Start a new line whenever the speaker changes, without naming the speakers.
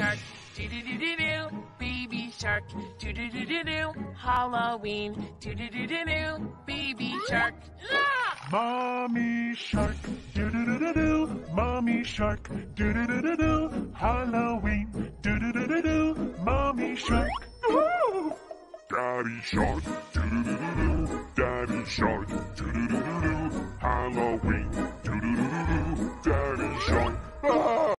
shark, do do do do do. Baby shark, do do do do do. Halloween, do do do do do. Baby shark.
Mommy shark, do do do do do. Mommy shark, do do do do do. Halloween, do do do do do. Mommy shark. Woo!
Daddy shark, do do do do do. Daddy shark, do do do do do. Halloween, do do do do do. Daddy shark. Ah!